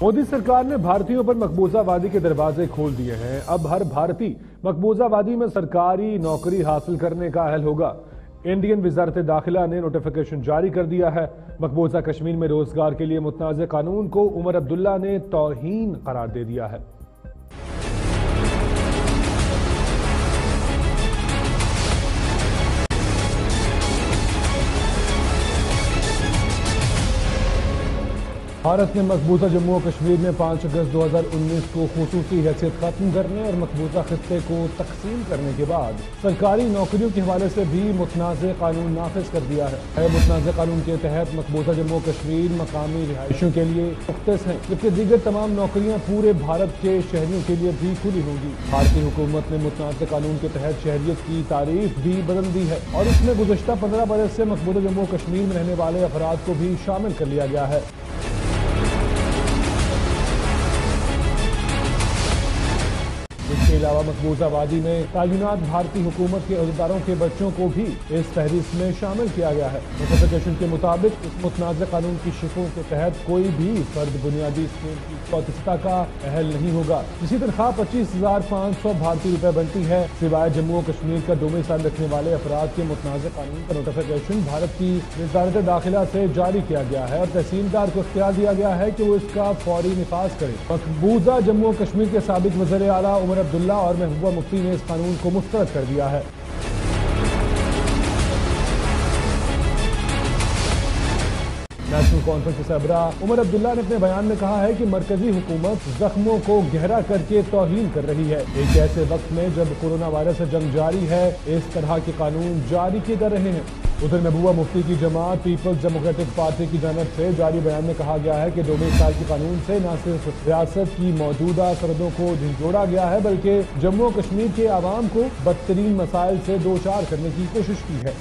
مودی سرکار نے بھارتیوں پر مقبوضہ وادی کے دروازے کھول دیے ہیں۔ اب ہر بھارتی مقبوضہ وادی میں سرکاری نوکری حاصل کرنے کا اہل ہوگا۔ انڈین وزارت داخلہ نے نوٹیفیکیشن جاری کر دیا ہے۔ مقبوضہ کشمیر میں روزگار کے لیے متنازع قانون کو عمر عبداللہ نے توہین قرار دے دیا ہے۔ بھارت نے مقبوضہ جموں و کشمیر میں پانچ اگست دو ہزار انیس کو خصوصی حیثیت ختم کرنے اور مقبوضہ خطے کو تقسیم کرنے کے بعد سرکاری نوکریوں کے حوالے سے بھی متنازع قانون نافذ کر دیا ہے۔ متنازع قانون کے تحت مقبوضہ جموں و کشمیر مقامی رہائشوں کے لیے مختص ہیں، جبکہ دیگر تمام نوکریاں پورے بھارت کے شہریوں کے لیے بھی کھلی ہوں گی۔ بھارتی حکومت نے متنازع قانون کے تحت شہریت کی تعریف بھی بدل دی ہے اور اس میں گزشتہ پندرہ برس سے مقبوضہ جموں و کشمیر میں رہنے والے افراد کو بھی شامل کر لیا گیا ہے۔ علاوہ مقبوضہ وادی میں تعینات بھارتی حکومت کے عہدیداروں کے بچوں کو بھی اس فہرست میں شامل کیا گیا ہے۔ نوٹیفیکیشن کے مطابق اس متنازع قانون کی شکوں کے تحت کوئی بھی فرد بنیادی اسکیم کی چوتھتا کا اہل نہیں ہوگا۔ اسی تنخواہ پچیس ہزار پانچ سو بھارتی روپے بنتی ہے۔ سوائے جموں و کشمیر کا دومی سال رکھنے والے افراد کے متنازع قانون کا نوٹیفیکیشن بھارت کی وزارت داخلہ سے جاری کیا گیا ہے اور تحصیلدار کو اختیار دیا گیا ہے کہ وہ اس کا فوری نفاذ کرے۔ مقبوضہ جموں و کشمیر کے سابق وزیر اعلیٰ عمر عبداللہ اور محبوبہ مفتی نے اس قانون کو مسترد کر دیا ہے۔ نیشنل کانفرنس کے سربراہ عمر عبداللہ نے اپنے بیان میں کہا ہے کہ مرکزی حکومت زخموں کو گہرا کر کے توہین کر رہی ہے۔ ایک ایسے وقت میں جب کورونا وائرس سے جنگ جاری ہے، اس طرح کے قانون جاری کیے جا رہے ہیں۔ ادھر محبوبہ مفتی کی جماعت، پیپلز ڈیموکریٹک پارٹی کی جانب سے جاری بیان میں کہا گیا ہے کہ دومی سال کے قانون سے نہ صرف ریاست کی موجودہ سرحدوں کو جھنجھوڑا گیا ہے، بلکہ جموں و کشمیر کے عوام کو بدترین مسائل سے دو چار کرنے کی کوشش کی ہے۔